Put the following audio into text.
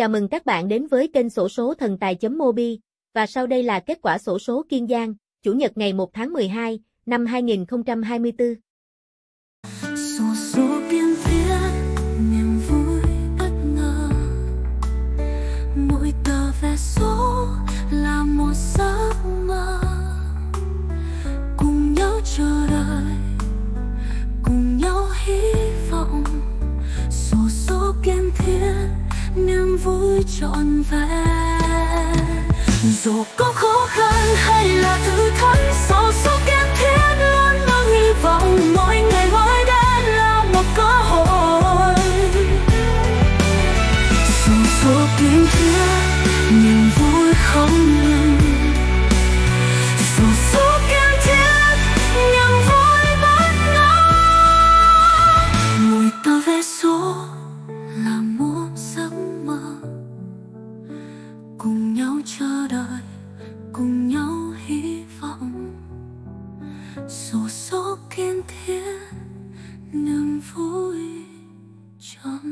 Chào mừng các bạn đến với kênh sổ số thần tài.mobi và sau đây là kết quả sổ số Kiên Giang, Chủ nhật ngày 1 tháng 12 năm 2024. Sổ số biên viết niềm vui bất ngờ Mỗi tờ vé số là một giấc mơ vui trọn vẹn. Dù có khó khăn hay là thứ dù gió kiên thiết niềm vui trong